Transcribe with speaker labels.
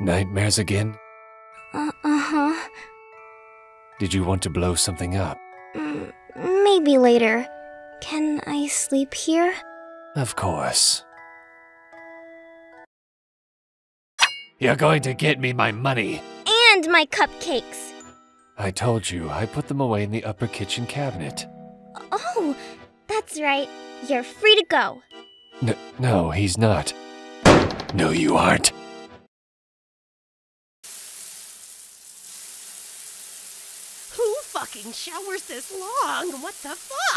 Speaker 1: Nightmares again?
Speaker 2: Uh, uh huh.
Speaker 1: Did you want to blow something up?
Speaker 2: Mm, maybe later. Can I sleep here?
Speaker 1: Of course. You're going to get me my money.
Speaker 2: And my cupcakes.
Speaker 1: I told you, I put them away in the upper kitchen cabinet.
Speaker 2: Oh, that's right. You're free to go.
Speaker 1: N no, he's not. No, you aren't.
Speaker 3: Fucking showers this long? What the fuck?